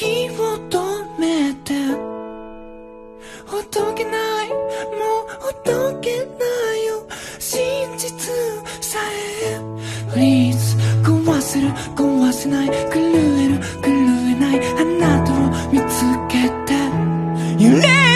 息を止めて。ほどけない。もうほどけないよ。真実さえ。フリーズ。壊せる。壊せない。狂える。狂えない。あなたを見つけて。揺れ